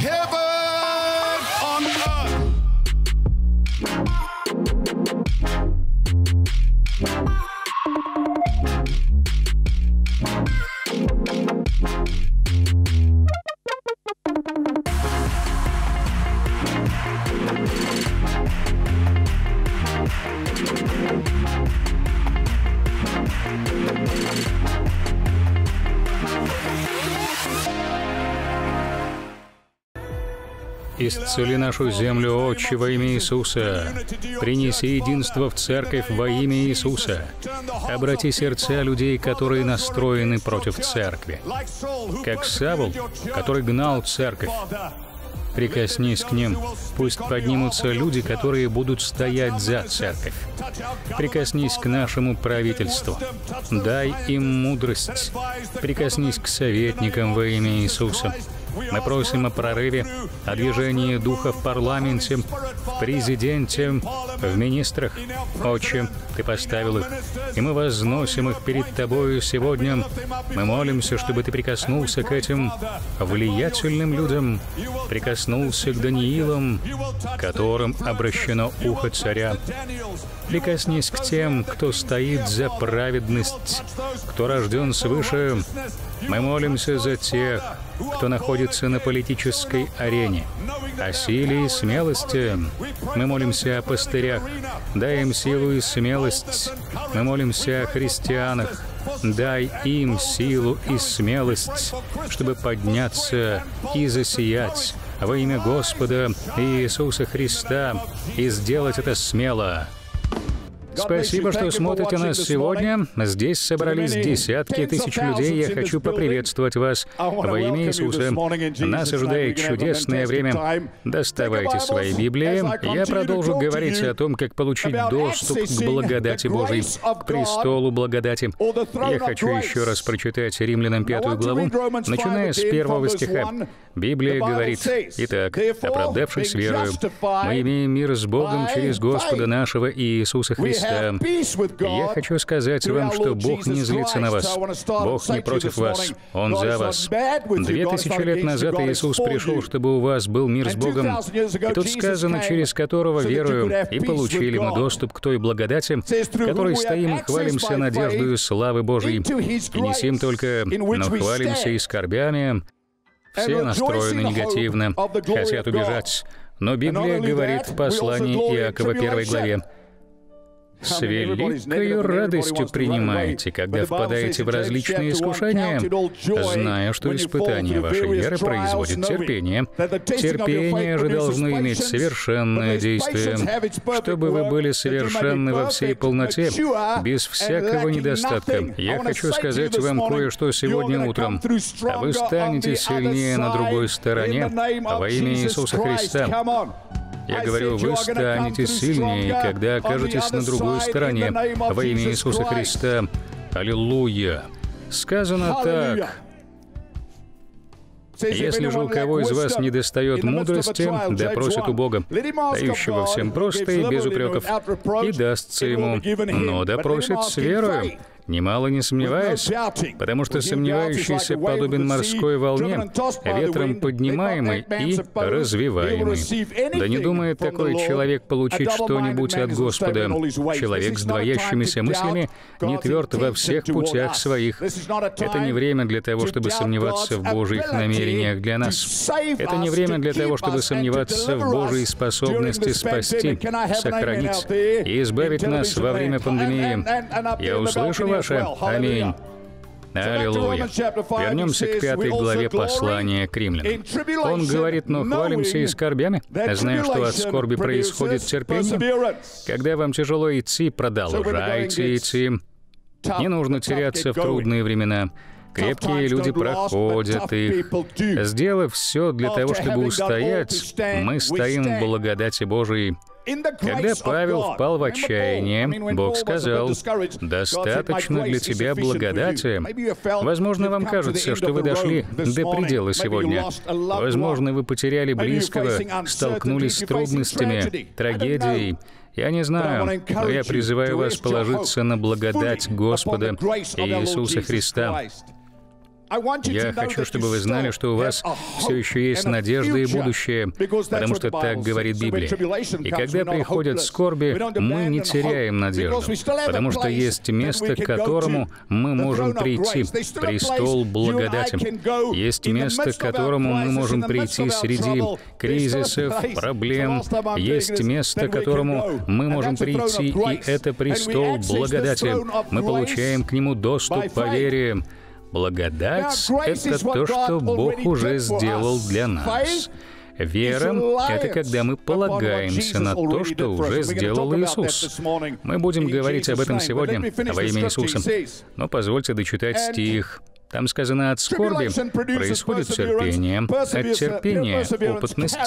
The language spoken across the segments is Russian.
heaven Исцели нашу землю, Отче, во имя Иисуса. Принеси единство в церковь во имя Иисуса. Обрати сердца людей, которые настроены против церкви. Как Савл, который гнал церковь. Прикоснись к ним. Пусть поднимутся люди, которые будут стоять за церковь. Прикоснись к нашему правительству. Дай им мудрость. Прикоснись к советникам во имя Иисуса. Мы просим о прорыве, о движении духа в парламенте, в президенте, в министрах. Отче, Ты поставил их, и мы возносим их перед Тобою сегодня. Мы молимся, чтобы Ты прикоснулся к этим влиятельным людям, прикоснулся к Даниилам, которым обращено ухо царя. Прикоснись к тем, кто стоит за праведность, кто рожден свыше. Мы молимся за тех, кто находится на политической арене, о силе и смелости. Мы молимся о пастырях, дай им силу и смелость. Мы молимся о христианах, дай им силу и смелость, чтобы подняться и засиять во имя Господа Иисуса Христа и сделать это смело. Спасибо, что смотрите нас сегодня. Здесь собрались десятки тысяч людей. Я хочу поприветствовать вас во имя Иисуса. Нас ожидает чудесное время. Доставайте свои Библии. Я продолжу говорить о том, как получить доступ к благодати Божьей, к престолу благодати. Я хочу еще раз прочитать Римлянам пятую главу, начиная с первого стиха. Библия говорит, «Итак, оправдавшись верою, мы имеем мир с Богом через Господа нашего Иисуса Христа. Я хочу сказать вам, что Бог не злится на вас. Бог не против вас. Он за вас. Две тысячи лет назад Иисус пришел, чтобы у вас был мир с Богом. И тут сказано, через которого верую, и получили мы доступ к той благодати, которой стоим и хвалимся надеждою славы Божьей. И не сим только, но хвалимся и скорбями, все настроены негативно, хотят убежать. Но Библия говорит в послании Иакова первой главе, с великою радостью принимаете, когда впадаете в различные искушения, зная, что испытание вашей веры производит терпение. Терпение же должно иметь совершенное действие, чтобы вы были совершенны во всей полноте, без всякого недостатка. Я хочу сказать вам кое-что сегодня утром. А вы станете сильнее на другой стороне во имя Иисуса Христа. Я говорю, вы станете сильнее, когда окажетесь на другой стороне во имя Иисуса Христа. Аллилуйя. Сказано так. Если же у кого из вас не достает мудрости, да просит у Бога, дающего всем просто и без упреков, и дастся ему, но да просит с верою, немало не сомневаясь, потому что сомневающийся подобен морской волне, ветром поднимаемый и развиваемый. Да не думает такой человек получить что-нибудь от Господа. Человек с двоящимися мыслями не тверд во всех путях своих. Это не время для того, чтобы сомневаться в Божьих намерениях для нас. Это не время для того, чтобы сомневаться в Божьей способности спасти, сохранить и избавить нас во время пандемии. Я услышу ваше. Аминь. Аллилуйя. Вернемся к пятой главе послания к римлянам. Он говорит, но хвалимся и скорбями, зная, что от скорби происходит терпение. Когда вам тяжело идти, продолжайте идти. Не нужно теряться в трудные времена. Крепкие люди проходят их. Сделав все для того, чтобы устоять, мы стоим в благодати Божией. Когда Павел впал в отчаяние, Бог сказал, «Достаточно для тебя благодати». Возможно, вам кажется, что вы дошли до предела сегодня. Возможно, вы потеряли близкого, столкнулись с трудностями, трагедией. Я не знаю, но я призываю вас положиться на благодать Господа Иисуса Христа. Я хочу, чтобы вы знали, что у вас все еще есть надежда и будущее, потому что так говорит Библия. И когда приходят скорби, мы не теряем надежду, потому что есть место, к которому мы можем прийти, престол благодати. Есть место, к которому мы можем прийти среди кризисов, проблем. Есть место, к которому мы можем прийти, и это престол благодати. Мы получаем к нему доступ по вере. Благодать — это то, что Бог уже сделал для нас. Вера — это когда мы полагаемся на то, что уже сделал Иисус. Мы будем говорить об этом сегодня во имя Иисуса. Но позвольте дочитать стих там сказано, от скорби происходит терпение, от терпения — опытность.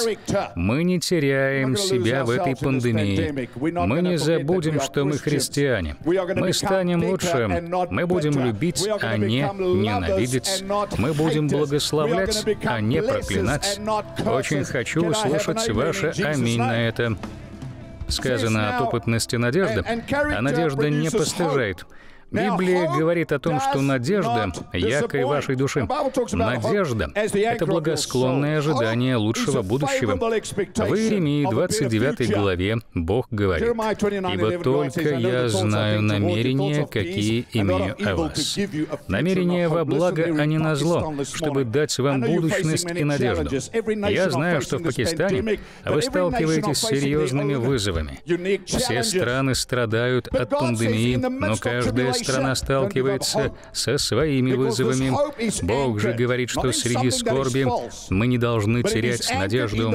Мы не теряем себя в этой пандемии. Мы не забудем, что мы христиане. Мы станем лучше. Мы будем любить, а не ненавидеть. Мы будем благословлять, а не проклинать. Очень хочу услышать ваше «Аминь» на это. Сказано от опытности надежда, а надежда не постыжает. Библия говорит о том, что надежда — якорь вашей души. Надежда — это благосклонное ожидание лучшего будущего. В Иеремии 29 главе Бог говорит, «Ибо только я знаю намерения, какие имею о вас. Намерения во благо, а не на зло, чтобы дать вам будущность и надежду. Я знаю, что в Пакистане вы сталкиваетесь с серьезными вызовами. Все страны страдают от пандемии, но каждая страна сталкивается со своими вызовами. Бог же говорит, что среди скорби мы не должны терять надежду.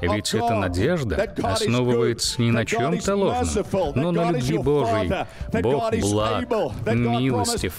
Ведь эта надежда основывается не на чем-то ложном, но на любви Божией. Бог благ, милостив.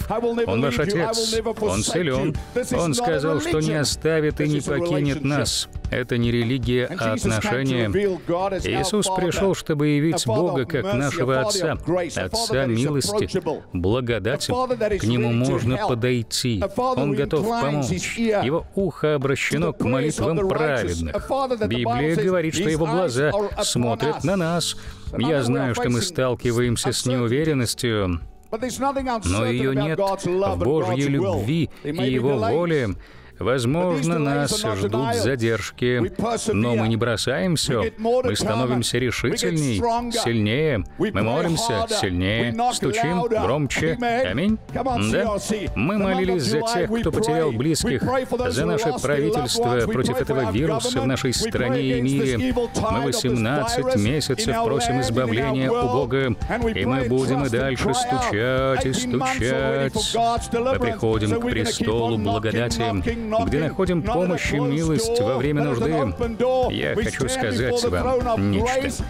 Он ваш Отец. Он силен. Он сказал, что не оставит и не покинет нас. Это не религия, а отношения. Иисус пришел, чтобы явить Бога как нашего Отца, Отца милости, благодати. К Нему можно подойти. Он готов помочь. Его ухо обращено к молитвам праведных. Библия говорит, что Его глаза смотрят на нас. Я знаю, что мы сталкиваемся с неуверенностью, но ее нет в Божьей любви и Его воле. Возможно, нас ждут задержки, но мы не бросаем все. Мы становимся решительней, сильнее. Мы молимся сильнее, стучим громче. Аминь. Да? Мы молились за тех, кто потерял близких, за наше правительство против этого вируса в нашей стране и мире. Мы 18 месяцев просим избавления у Бога, и мы будем и дальше стучать и стучать. Мы приходим к престолу благодати, где находим помощь и милость во время нужды, я хочу сказать вам нечто.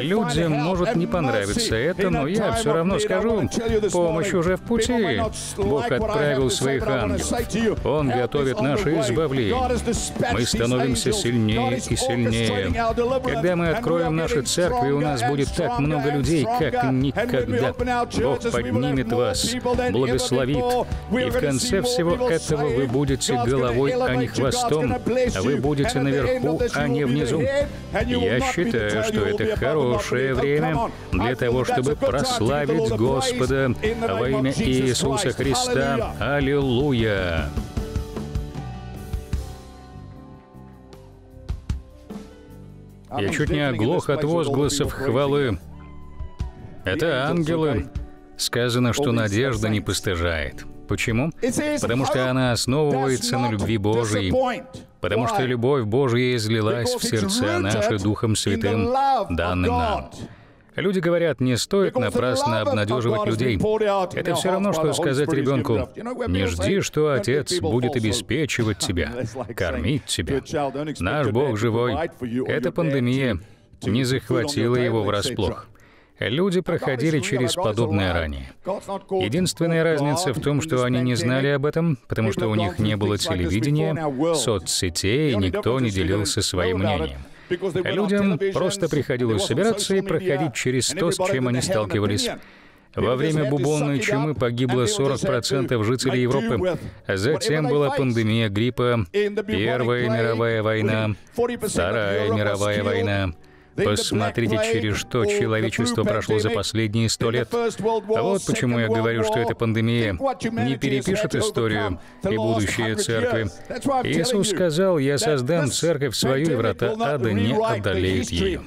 Людям может не понравиться это, но я все равно скажу, помощь уже в пути. Бог отправил своих ангелов. Он готовит наше избавление. Мы становимся сильнее и сильнее. Когда мы откроем наши церкви, у нас будет так много людей, как никогда. Бог поднимет вас, благословит, и в конце всего этого вы будете головой, а не хвостом. Вы будете наверху, а не внизу. Я считаю, что это хорошее время для того, чтобы прославить Господа во имя Иисуса Христа. Аллилуйя! Я чуть не оглох от возгласов хвалы. Это ангелы. Сказано, что надежда не постыжает. Почему? Потому что она основывается на любви Божией. Потому что любовь Божья излилась в сердца наши Духом Святым, данным нам. Люди говорят, не стоит напрасно обнадеживать людей. Это все равно, что сказать ребенку, не жди, что отец будет обеспечивать тебя, кормить тебя. Наш Бог живой. Эта пандемия не захватила его врасплох. Люди проходили через подобное ранее. Единственная разница в том, что они не знали об этом, потому что у них не было телевидения, соцсетей, и никто не делился своим мнением. Людям просто приходилось собираться и проходить через то, с чем они сталкивались. Во время бубонной чумы погибло 40% жителей Европы. Затем была пандемия гриппа, Первая мировая война, Вторая мировая война. Посмотрите, через что человечество прошло за последние сто лет. А вот почему я говорю, что эта пандемия не перепишет историю и будущее церкви. Иисус сказал, «Я создам церковь свою, и врата ада не одолеют ее».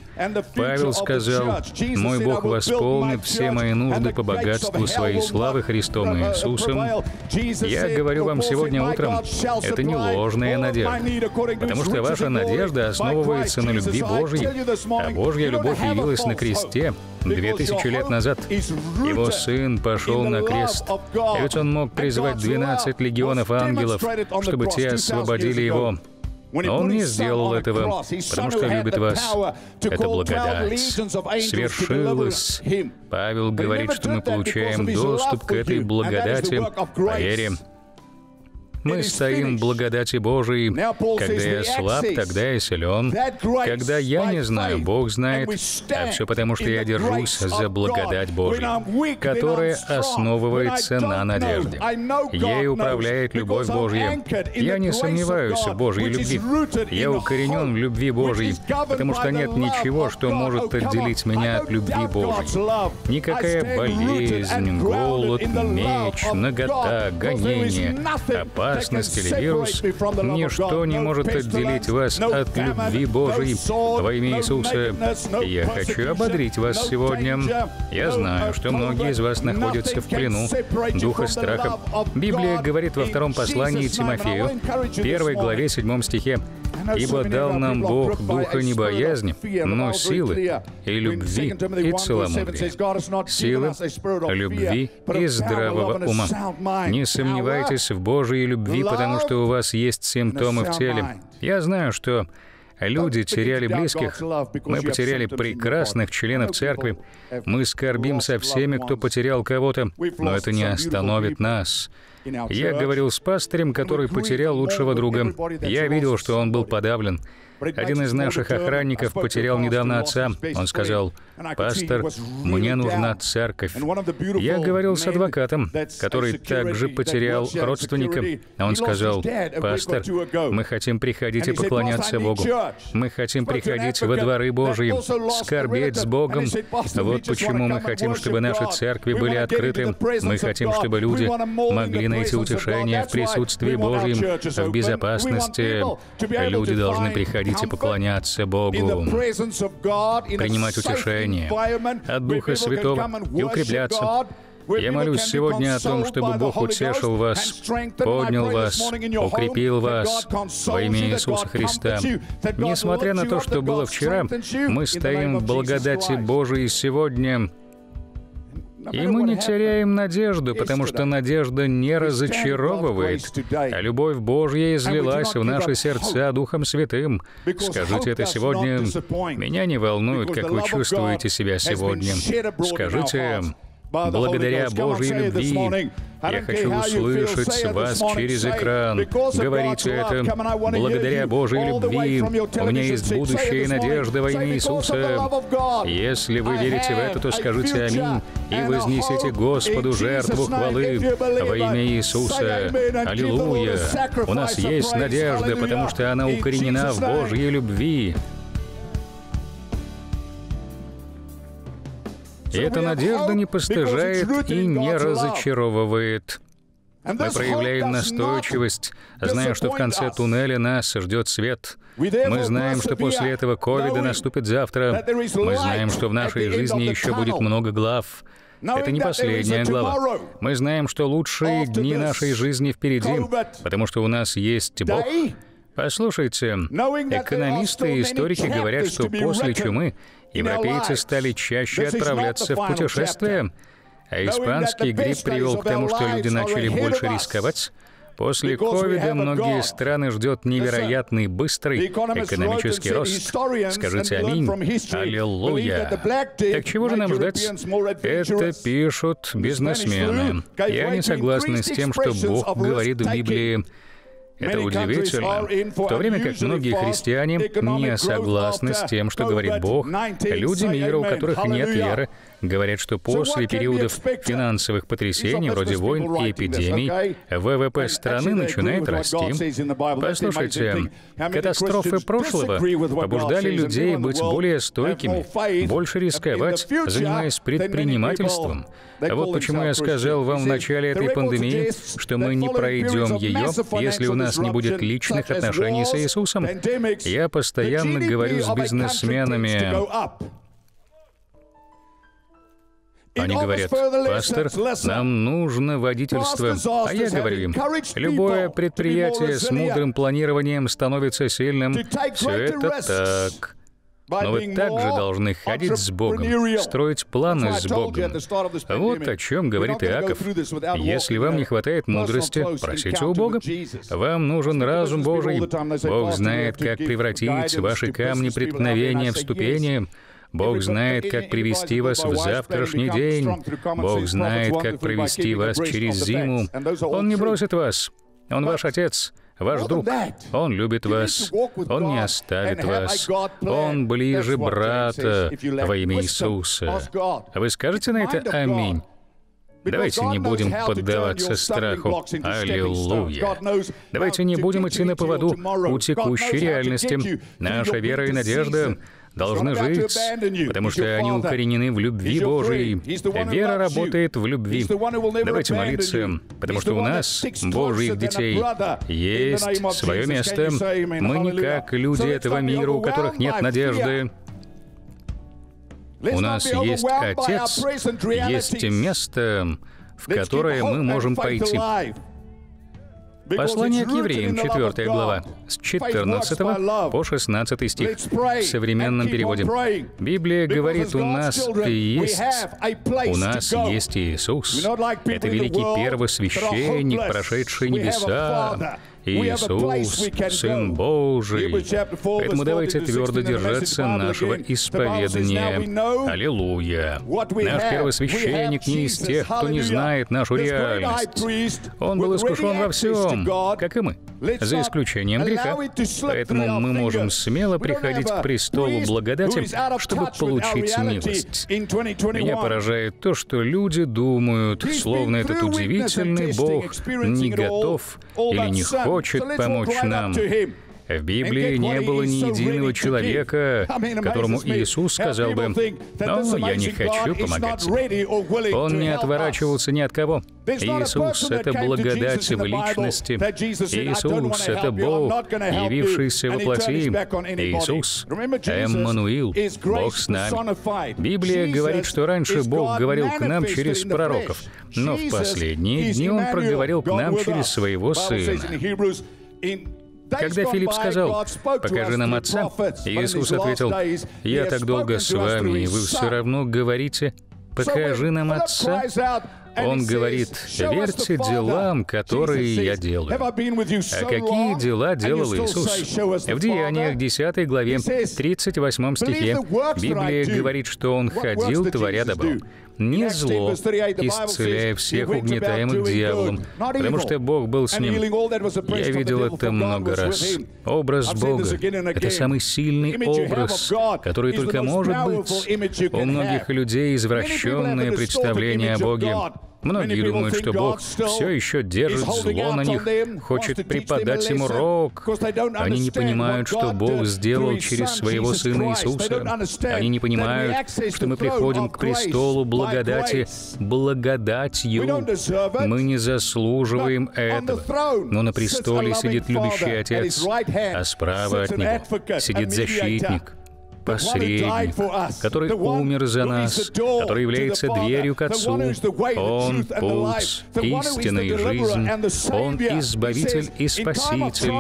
Павел сказал, «Мой Бог восполнит все мои нужды по богатству своей славы Христом Иисусом». Я говорю вам сегодня утром, это не ложная надежда, потому что ваша надежда основывается на любви Божьей, а Божья любовь явилась на кресте две тысячи лет назад. Его Сын пошел на крест, ведь Он мог призвать 12 легионов ангелов, чтобы те освободили Его но он не сделал этого, потому что любит вас. Это благодать. Свершилось. Павел говорит, что мы получаем доступ к этой благодати по вере. Мы стоим в благодати Божией. Когда я слаб, тогда я силен. Когда я не знаю, Бог знает. А все потому, что я держусь за благодать Божью, которая основывается на надежде. Ей управляет любовь Божья. Я не сомневаюсь в Божьей любви. Я укоренен в любви Божьей, потому что нет ничего, что может отделить меня от любви Божьей. Никакая болезнь, голод, меч, нагота, гонение, опасность, опасность или вирус, ничто не может отделить вас от любви Божией во имя Иисуса. Я хочу ободрить вас сегодня. Я знаю, что многие из вас находятся в плену духа страха. Библия говорит во втором послании Тимофею, первой главе, седьмом стихе, Ибо дал нам Бог духа не боязни, но силы и любви и целомудрия. Силы, любви и здравого ума. Не сомневайтесь в Божьей любви, потому что у вас есть симптомы в теле. Я знаю, что Люди теряли близких, мы потеряли прекрасных членов церкви, мы скорбим со всеми, кто потерял кого-то, но это не остановит нас. Я говорил с пастырем, который потерял лучшего друга. Я видел, что он был подавлен. Один из наших охранников потерял недавно отца. Он сказал, «Пастор, мне нужна церковь». Я говорил с адвокатом, который также потерял родственника. Он сказал, «Пастор, мы хотим приходить и поклоняться Богу. Мы хотим приходить во дворы Божьи, скорбеть с Богом. Вот почему мы хотим, чтобы наши церкви были открыты. Мы хотим, чтобы люди могли найти утешение в присутствии Божьем, в безопасности. Люди должны приходить приходите поклоняться Богу, принимать утешение от Духа Святого и укрепляться. Я молюсь сегодня о том, чтобы Бог утешил вас, поднял вас, укрепил вас во имя Иисуса Христа. Несмотря на то, что было вчера, мы стоим в благодати Божией сегодня, и мы не теряем надежду, потому что надежда не разочаровывает, а любовь Божья излилась в наши сердца Духом Святым. Скажите это сегодня. Меня не волнует, как вы чувствуете себя сегодня. Скажите, Благодаря Божьей любви я хочу услышать вас через экран. Говорите это. Благодаря Божьей любви у меня есть будущее и надежда во имя Иисуса. Если вы верите в это, то скажите «Аминь» и вознесите Господу жертву хвалы во имя Иисуса. Аллилуйя! У нас есть надежда, потому что она укоренена в Божьей любви. И эта надежда не постыжает и не разочаровывает. Мы проявляем настойчивость, зная, что в конце туннеля нас ждет свет. Мы знаем, что после этого ковида наступит завтра. Мы знаем, что в нашей жизни еще будет много глав. Это не последняя глава. Мы знаем, что лучшие дни нашей жизни впереди, потому что у нас есть Бог. Послушайте, экономисты и историки говорят, что после чумы Европейцы стали чаще отправляться в путешествия, а испанский грипп привел к тому, что люди начали больше рисковать. После ковида многие страны ждет невероятный быстрый экономический рост. Скажите аминь. Аллилуйя. Так чего же нам ждать? Это пишут бизнесмены. Я не согласен с тем, что Бог говорит в Библии Это удивительно. В то время как многие христиане не согласны с тем, что говорит Бог, люди мира, у которых нет веры, говорят, что после периодов финансовых потрясений, вроде войн и эпидемий, ВВП страны начинает расти. Послушайте, катастрофы прошлого побуждали людей быть более стойкими, больше рисковать, занимаясь предпринимательством. Вот почему я сказал вам в начале этой пандемии, что мы не пройдем ее, если у нас не будет личных отношений с Иисусом. Я постоянно говорю с бизнесменами, они говорят, пастор, нам нужно водительство. А я говорю им, любое предприятие с мудрым планированием становится сильным. Все это так. Но вы также должны ходить с Богом, строить планы с Богом. Вот о чем говорит Иаков. Если вам не хватает мудрости, просите у Бога. Вам нужен разум Божий. Бог знает, как превратить ваши камни преткновения в ступени. Бог знает, как привести вас в завтрашний день. Бог знает, как провести вас через зиму. Он не бросит вас. Он ваш Отец, ваш друг. Он любит вас. Он не оставит вас. Он ближе брата во имя Иисуса. Вы скажете на это «Аминь»? Давайте не будем поддаваться страху. Аллилуйя. Давайте не будем идти на поводу у текущей реальности. Наша вера и надежда должны жить, потому что они укоренены в любви Божией. Вера работает в любви. Давайте молиться, потому что у нас, Божьих детей, есть свое место. Мы не как люди этого мира, у которых нет надежды. У нас есть Отец, есть место, в которое мы можем пойти. Послание к евреям, 4 глава, с 14 по 16 стих. В современном переводе. Библия говорит, у нас есть, у нас есть Иисус. Это великий первосвященник, прошедший небеса. Иисус, Сын Божий. Поэтому давайте твердо держаться нашего исповедания. Аллилуйя. Наш первосвященник не из тех, кто не знает нашу реальность. Он был искушен во всем, как и мы, за исключением греха. Поэтому мы можем смело приходить к престолу благодати, чтобы получить милость. Меня поражает то, что люди думают, словно этот удивительный Бог не готов или не хочет хочет помочь нам. В Библии не было ни единого человека, которому Иисус сказал бы, «Но я не хочу помогать». Он не отворачивался ни от кого. Иисус — это благодать в личности. Иисус — это Бог, явившийся во плоти. Иисус — Эммануил, Бог с нами. Библия говорит, что раньше Бог говорил к нам через пророков, но в последние дни Он проговорил к нам через Своего Сына. Когда Филипп сказал, «Покажи нам Отца», Иисус ответил, «Я так долго с вами, и вы все равно говорите, покажи нам Отца». Он говорит, верьте делам, которые я делаю. А какие дела делал Иисус? В Деяниях 10 главе 38 стихе Библия говорит, что Он ходил, творя добро не зло, исцеляя всех угнетаемых дьяволом, потому что Бог был с ним. Я видел это много раз. Образ Бога — это самый сильный образ, который только может быть. У многих людей извращенное представление о Боге. Многие думают, что Бог все еще держит зло на них, хочет преподать им урок. Они не понимают, что Бог сделал через своего Сына Иисуса. Они не понимают, что мы приходим к престолу благодати благодатью. Мы не заслуживаем этого. Но на престоле сидит любящий Отец, а справа от Него сидит защитник, посредник, который умер за нас, который является дверью к Отцу. Он — путь, истина и жизнь. Он — избавитель и спаситель.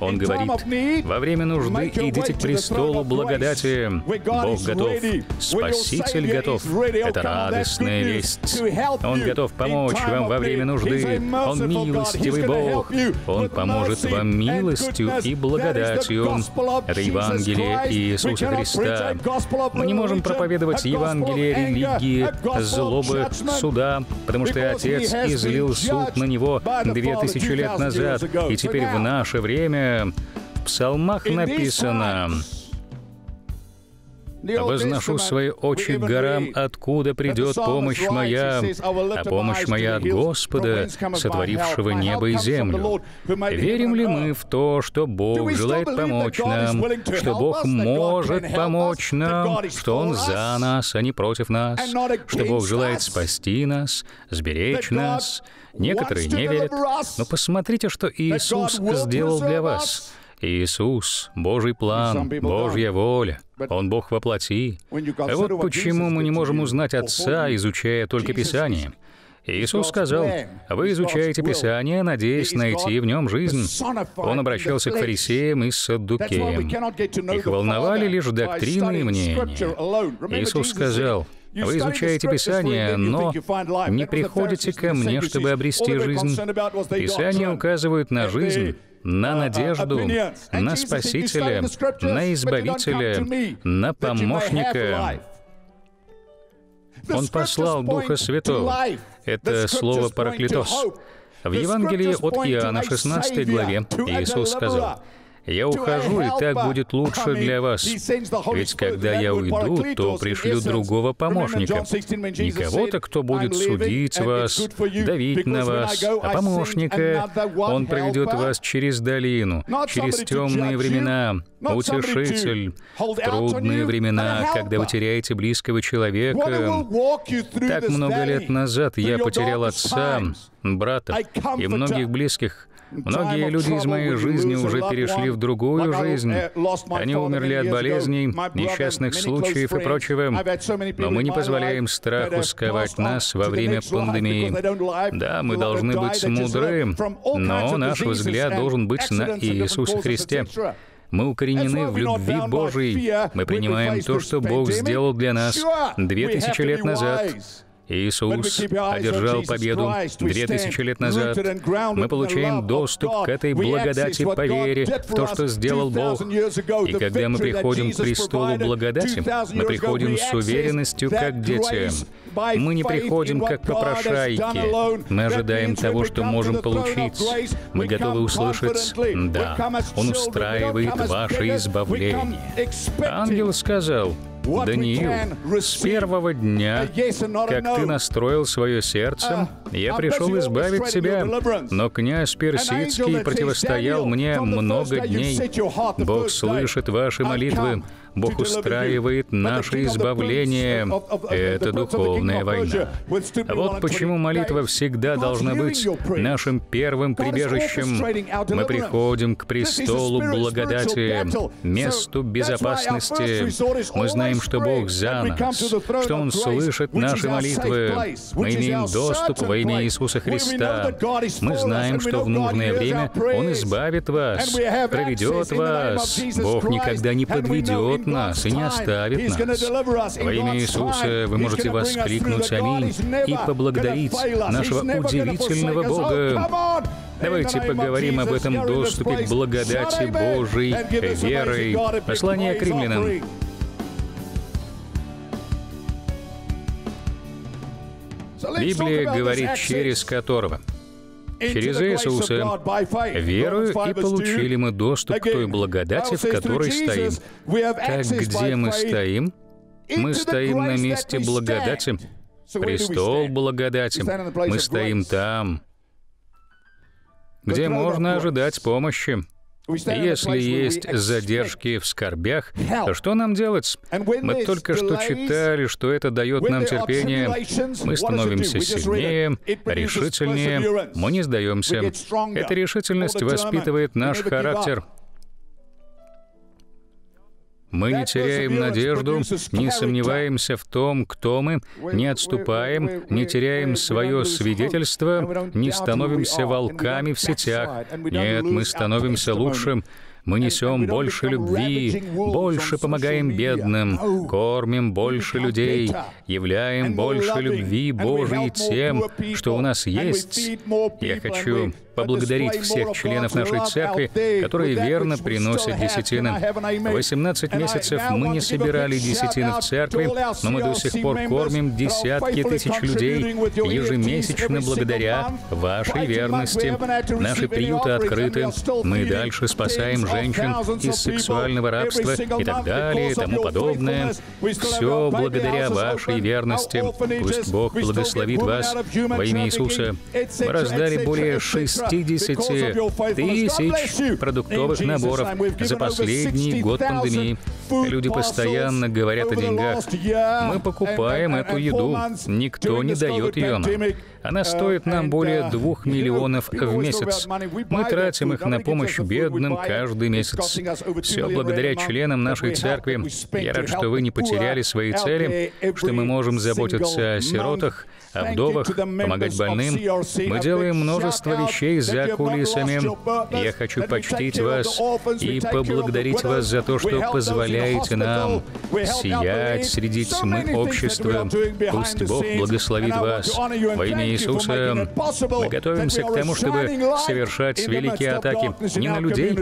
Он говорит, во время нужды идите к престолу благодати. Бог готов, Спаситель готов. Это радостная весть. Он готов помочь вам во время нужды. Он милостивый Бог. Он поможет вам милостью и благодатью. Это Евангелие Иисуса Христа Христа. Мы не можем проповедовать Евангелие религии, злобы, суда, потому что Отец излил суд на него две тысячи лет назад, и теперь в наше время в псалмах написано Возношу свои очи к горам, откуда придет помощь моя, а помощь моя от Господа, сотворившего небо и землю. Верим ли мы в то, что Бог желает помочь нам, что Бог может помочь нам, что Он за нас, а не против нас, что Бог желает спасти нас, сберечь нас? Некоторые не верят. Но посмотрите, что Иисус сделал для вас. Иисус, Божий план, Божья воля. Он Бог во плоти. Вот почему мы не можем узнать Отца, изучая только Писание. Иисус сказал, «Вы изучаете Писание, надеясь найти в нем жизнь». Он обращался к фарисеям и саддукеям. Их волновали лишь доктрины и мнения. Иисус сказал, вы изучаете Писание, но не приходите ко мне, чтобы обрести жизнь. Писание указывает на жизнь, на надежду, на Спасителя, на Избавителя, на Помощника. Он послал Духа Святого. Это слово «параклитос». В Евангелии от Иоанна, 16 главе, Иисус сказал, я ухожу, и так будет лучше для вас. Ведь когда я уйду, то пришлю другого помощника. Не кого-то, кто будет судить вас, давить на вас, а помощника. Он проведет вас через долину, через темные времена, утешитель, трудные времена, когда вы теряете близкого человека. Так много лет назад я потерял отца, брата и многих близких. Многие люди из моей жизни уже перешли в другую жизнь. Они умерли от болезней, несчастных случаев и прочего. Но мы не позволяем страху сковать нас во время пандемии. Да, мы должны быть мудры, но наш взгляд должен быть на Иисусе Христе. Мы укоренены в любви Божией. Мы принимаем то, что Бог сделал для нас две тысячи лет назад. Иисус одержал победу две тысячи лет назад. Мы получаем доступ к этой благодати по вере в то, что сделал Бог. И когда мы приходим к престолу благодати, мы приходим с уверенностью, как дети. Мы не приходим как попрошайки. Мы ожидаем того, что можем получить. Мы готовы услышать «Да, Он устраивает ваше избавление». Ангел сказал, Даниил, с первого дня, как ты настроил свое сердце, я пришел избавить тебя, но князь Персидский противостоял мне много дней. Бог слышит ваши молитвы, Бог устраивает наше избавление. Это духовная война. Вот почему молитва всегда должна быть нашим первым прибежищем. Мы приходим к престолу благодати, месту безопасности. Мы знаем, что Бог за нас, что Он слышит наши молитвы. Мы имеем доступ во имя Иисуса Христа. Мы знаем, что в нужное время Он избавит вас, проведет вас. Бог никогда не подведет нас и не оставит нас. Во имя Иисуса вы можете воскликнуть «Аминь» и поблагодарить нашего удивительного Бога. Давайте поговорим об этом доступе к благодати Божией верой. Послание к римлянам. Библия говорит, через которого – Через Иисуса, верою и получили мы доступ к той благодати, в которой стоим. Так где мы стоим? Мы стоим на месте благодати. Престол благодати. Мы стоим там, где можно ожидать помощи. Если есть задержки в скорбях, то что нам делать? Мы только что читали, что это дает нам терпение. Мы становимся сильнее, решительнее, мы не сдаемся. Эта решительность воспитывает наш характер. Мы не теряем надежду, не сомневаемся в том, кто мы, не отступаем, не теряем свое свидетельство, не становимся волками в сетях. Нет, мы становимся лучше. Мы несем больше любви, больше помогаем бедным, кормим больше людей, являем больше любви Божией тем, что у нас есть. Я хочу поблагодарить всех членов нашей церкви, которые верно приносят десятины. 18 месяцев мы не собирали десятины в церкви, но мы до сих пор кормим десятки тысяч людей ежемесячно благодаря вашей верности. Наши приюты открыты. Мы дальше спасаем женщин из сексуального рабства и так далее и тому подобное. Все благодаря вашей верности. Пусть Бог благословит вас во имя Иисуса. Мы раздали более 60 тысяч продуктовых наборов за последний год пандемии. Люди постоянно говорят о деньгах. Мы покупаем эту еду. Никто не дает ее нам. Она стоит нам более двух миллионов в месяц. Мы тратим их на помощь бедным каждый месяц. Все благодаря членам нашей церкви. Я рад, что вы не потеряли свои цели, что мы можем заботиться о сиротах, вдовах, помогать больным. Мы делаем множество вещей за кулисами. Я хочу почтить вас и поблагодарить вас за то, что позволяете нам сиять среди тьмы общества. Пусть Бог благословит вас во имя Иисуса. Мы готовимся к тому, чтобы совершать великие атаки не на людей,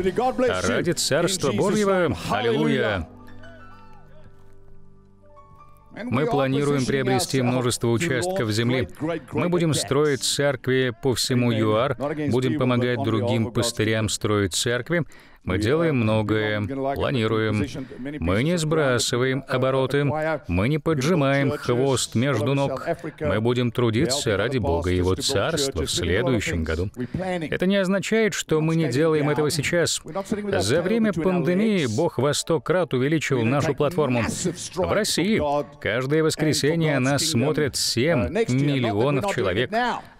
а ради Царства Божьего. Аллилуйя! Мы планируем приобрести множество участков земли. Мы будем строить церкви по всему ЮАР, будем помогать другим пастырям строить церкви, мы делаем многое, планируем. Мы не сбрасываем обороты, мы не поджимаем хвост между ног. Мы будем трудиться ради Бога и Его Царства в следующем году. Это не означает, что мы не делаем этого сейчас. За время пандемии Бог во сто крат увеличил нашу платформу. В России каждое воскресенье нас смотрят 7 миллионов человек.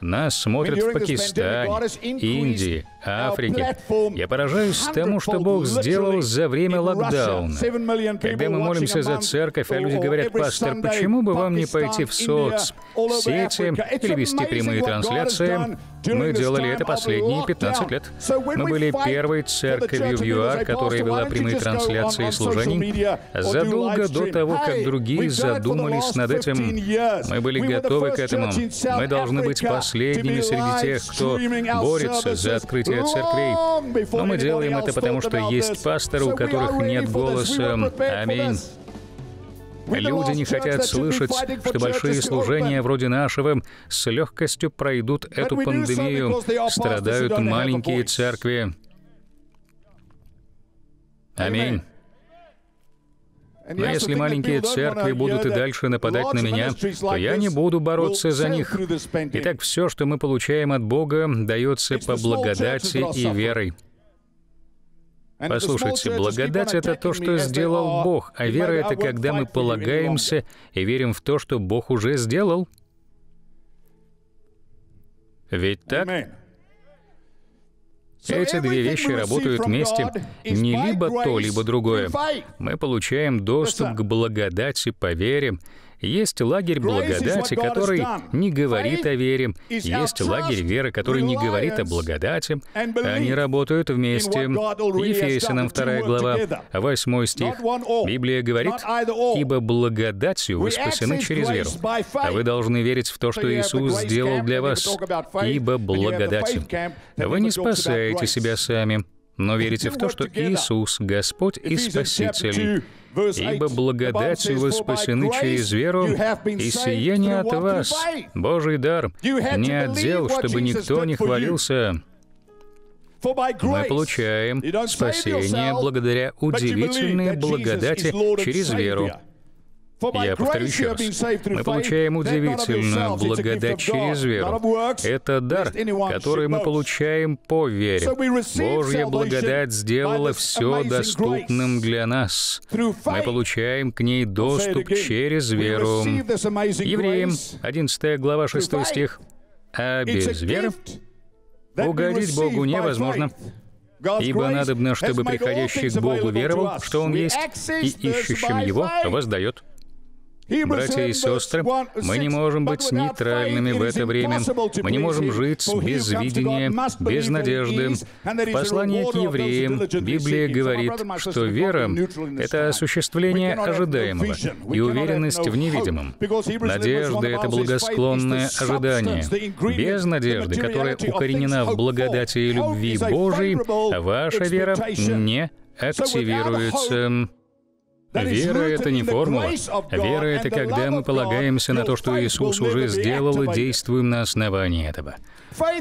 Нас смотрят в Пакистане, Индии, Африке. Я поражаюсь тому, что Бог сделал за время локдауна. Когда мы молимся за церковь, а люди говорят, пастор, почему бы вам не пойти в соц, сети или вести прямые трансляции? Мы делали это последние 15 лет. Мы были первой церковью в ЮАР, которая вела прямые трансляции служений. Задолго до того, как другие задумались над этим, мы были готовы к этому. Мы должны быть последними среди тех, кто борется за открытие церквей. Но мы делаем это потому, что есть пасторы, у которых нет голоса. Аминь. Люди не хотят слышать, что большие служения вроде нашего с легкостью пройдут эту пандемию. Страдают маленькие церкви. Аминь. Но если маленькие церкви будут и дальше нападать на меня, то я не буду бороться за них. Итак, все, что мы получаем от Бога, дается по благодати и верой. Послушайте, благодать — это то, что сделал Бог, а вера — это когда мы полагаемся и верим в то, что Бог уже сделал. Ведь так? Эти две вещи работают вместе. Не либо то, либо другое. Мы получаем доступ к благодати по вере, есть лагерь благодати, который не говорит о вере. Есть лагерь веры, который не говорит о благодати. Они работают вместе. Ефесянам 2 глава, 8 стих. Библия говорит, «Ибо благодатью вы спасены через веру, а вы должны верить в то, что Иисус сделал для вас, ибо благодатью. Вы не спасаете себя сами, но верите в то, что Иисус — Господь и Спаситель. Ибо благодатью вы спасены через веру, и сие не от вас, Божий дар, не отдел, чтобы никто не хвалился. Мы получаем спасение благодаря удивительной благодати через веру. Я повторю еще раз. Мы получаем удивительную благодать через веру. Это дар, который мы получаем по вере. Божья благодать сделала все доступным для нас. Мы получаем к ней доступ через веру. Евреям, 11 глава, 6 стих. А без веры угодить Богу невозможно. Ибо надобно, чтобы приходящий к Богу веровал, что Он есть, и ищущим Его воздает. Братья и сестры, мы не можем быть нейтральными в это время. Мы не можем жить без видения, без надежды. В послании к евреям Библия говорит, что вера — это осуществление ожидаемого и уверенность в невидимом. Надежда — это благосклонное ожидание. Без надежды, которая укоренена в благодати и любви Божией, ваша вера не активируется. Вера — это не формула. Вера — это когда мы полагаемся на то, что Иисус уже сделал, и действуем на основании этого.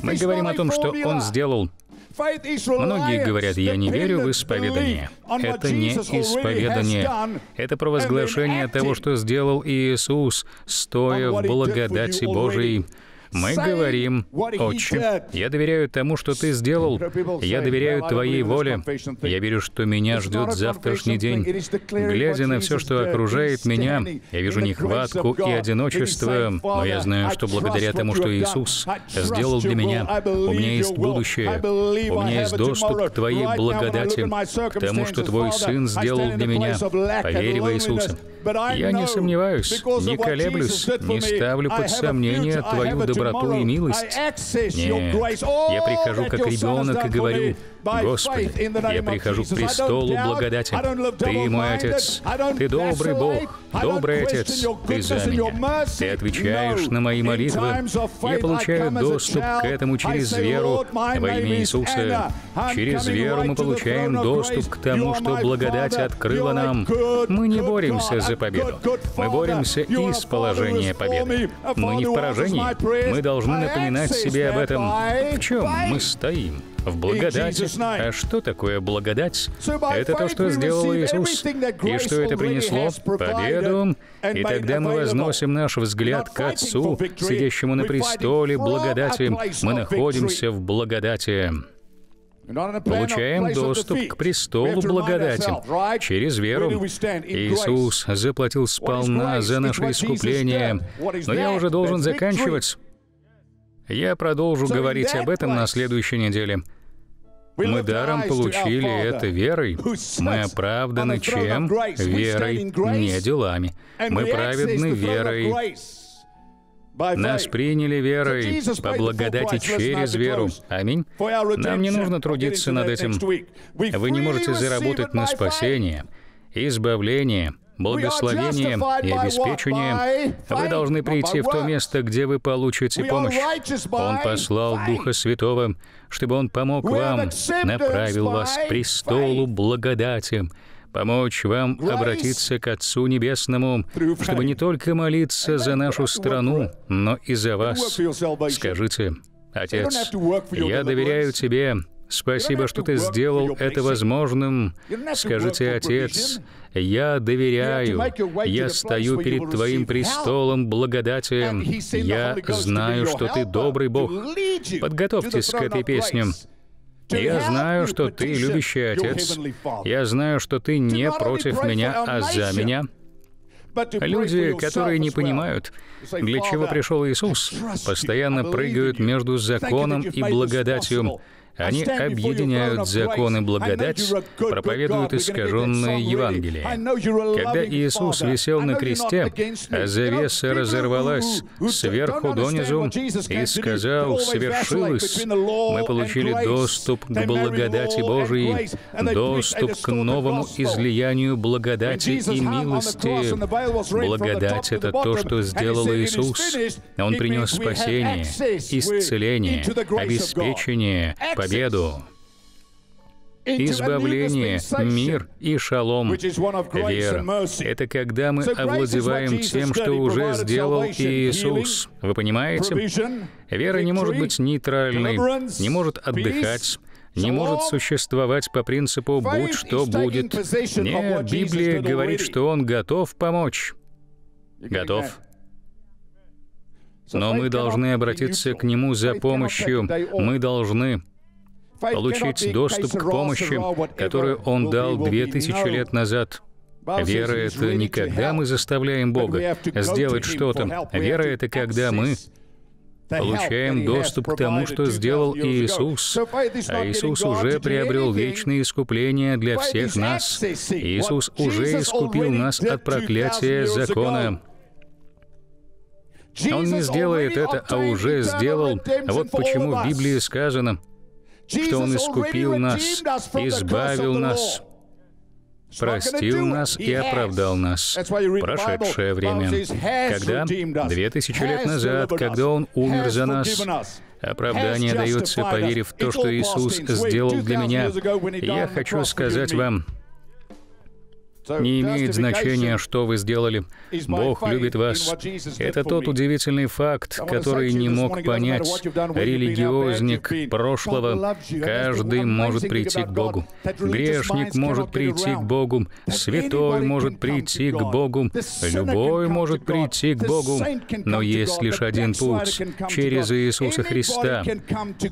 Мы говорим о том, что Он сделал. Многие говорят, я не верю в исповедание. Это не исповедание. Это провозглашение того, что сделал Иисус, стоя в благодати Божией. Мы говорим, «Отче, я доверяю тому, что Ты сделал. Я доверяю Твоей воле. Я верю, что меня ждет завтрашний день. Глядя на все, что окружает меня, я вижу нехватку и одиночество, но я знаю, что благодаря тому, что Иисус сделал для меня, у меня есть будущее, у меня есть доступ к Твоей благодати, к тому, что Твой Сын сделал для меня. Поверь в Иисуса. Я не сомневаюсь, не колеблюсь, не ставлю под сомнение Твою доброту и милость. Нет, я прихожу как ребенок и говорю, Господи, я прихожу к престолу благодати. Ты мой Отец, Ты добрый Бог, добрый Отец, Ты за меня. Ты отвечаешь на мои молитвы. Я получаю доступ к этому через веру во имя Иисуса. Через веру мы получаем доступ к тому, что благодать открыла нам. Мы не боремся за победу. Мы боремся из положения победы. Мы не в поражении. Мы должны напоминать себе об этом. В чем мы стоим? В благодати. А что такое благодать? Это то, что сделал Иисус, и что это принесло победу. И тогда мы возносим наш взгляд к Отцу, сидящему на престоле благодати. Мы находимся в благодати. Получаем доступ к престолу благодати через веру. Иисус заплатил сполна за наше искупление. Но я уже должен заканчивать. Я продолжу говорить об этом на следующей неделе. Мы даром получили это верой. Мы оправданы чем? Верой, не делами. Мы праведны верой. Нас приняли верой, по благодати через веру. Аминь. Нам не нужно трудиться над этим. Вы не можете заработать на спасение, избавление, благословение и обеспечение, вы должны прийти в то место, где вы получите помощь. Он послал Духа Святого, чтобы Он помог вам, направил вас к престолу благодати, помочь вам обратиться к Отцу Небесному, чтобы не только молиться за нашу страну, но и за вас. Скажите, Отец, я доверяю Тебе, Спасибо, что ты сделал это возможным. Скажите, Отец, я доверяю, я стою перед Твоим престолом благодати. Я знаю, что Ты добрый Бог. Подготовьтесь к этой песне. Я знаю, что Ты любящий Отец. Я знаю, что Ты не против меня, а за меня. Люди, которые не понимают, для чего пришел Иисус, постоянно прыгают между законом и благодатью. Они объединяют закон и благодать, проповедуют искаженное Евангелие. Когда Иисус висел на кресте, а завеса разорвалась сверху донизу и сказал «Совершилось», мы получили доступ к благодати Божией, доступ к новому излиянию благодати и милости. Благодать — это то, что сделал Иисус. Он принес спасение, исцеление, обеспечение, победу, избавление, мир и шалом. Вера — это когда мы овладеваем тем, что уже сделал Иисус. Вы понимаете? Вера не может быть нейтральной, не может отдыхать, не может существовать по принципу «будь что будет». Нет, Библия говорит, что Он готов помочь. Готов. Но мы должны обратиться к Нему за помощью. Мы должны получить доступ к помощи, которую Он дал две тысячи лет назад. Вера — это не когда мы заставляем Бога сделать что-то. Вера — это когда мы получаем доступ к тому, что сделал Иисус. А Иисус уже приобрел вечное искупление для всех нас. Иисус уже искупил нас от проклятия закона. Он не сделает это, а уже сделал. Вот почему в Библии сказано, что Он искупил нас, избавил нас, простил нас и оправдал нас. Прошедшее время. Когда? Две тысячи лет назад, когда Он умер за нас. Оправдание дается, поверив в то, что Иисус сделал для меня. Я хочу сказать вам, не имеет значения, что вы сделали. Бог любит вас. Это тот удивительный факт, который не мог понять религиозник прошлого. Каждый может прийти к Богу. Грешник может прийти к Богу. Святой может прийти к Богу. Любой может прийти к Богу. Но есть лишь один путь — через Иисуса Христа.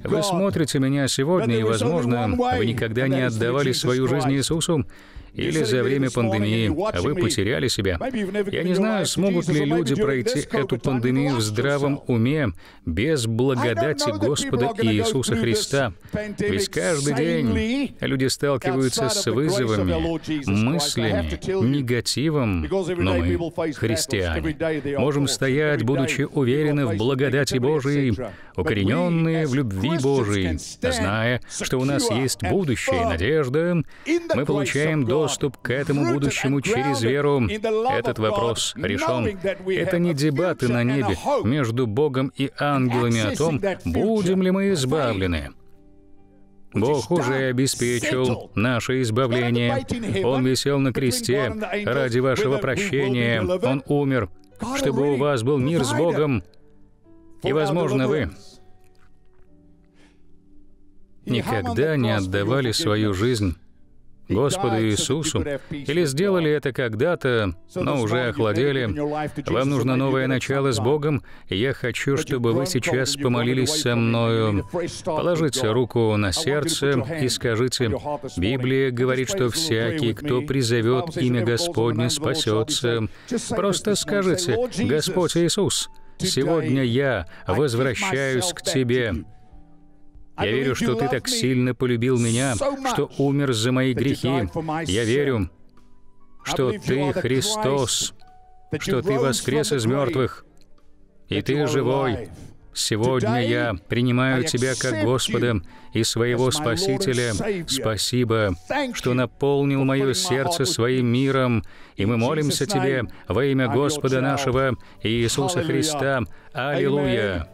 Вы смотрите меня сегодня, и, возможно, вы никогда не отдавали свою жизнь Иисусу или за время пандемии вы потеряли себя. Я не знаю, смогут ли люди пройти эту пандемию в здравом уме без благодати Господа Иисуса Христа. Ведь каждый день люди сталкиваются с вызовами, мыслями, негативом, но мы, христиане, можем стоять, будучи уверены в благодати Божией, укорененные в любви Божией, зная, что у нас есть будущее и надежда, мы получаем доступ доступ к этому будущему через веру. Этот вопрос решен. Это не дебаты на небе между Богом и ангелами о том, будем ли мы избавлены. Бог уже обеспечил наше избавление. Он висел на кресте ради вашего прощения. Он умер, чтобы у вас был мир с Богом. И, возможно, вы никогда не отдавали свою жизнь Господу Иисусу, или сделали это когда-то, но уже охладели. Вам нужно новое начало с Богом, и я хочу, чтобы вы сейчас помолились со мною. Положите руку на сердце и скажите, Библия говорит, что всякий, кто призовет имя Господне, спасется. Просто скажите, Господь Иисус, сегодня я возвращаюсь к Тебе. Я верю, что Ты так сильно полюбил меня, что умер за мои грехи. Я верю, что Ты Христос, что Ты воскрес из мертвых, и Ты живой. Сегодня я принимаю Тебя как Господа и своего Спасителя. Спасибо, что наполнил мое сердце своим миром, и мы молимся Тебе во имя Господа нашего Иисуса Христа. Аллилуйя!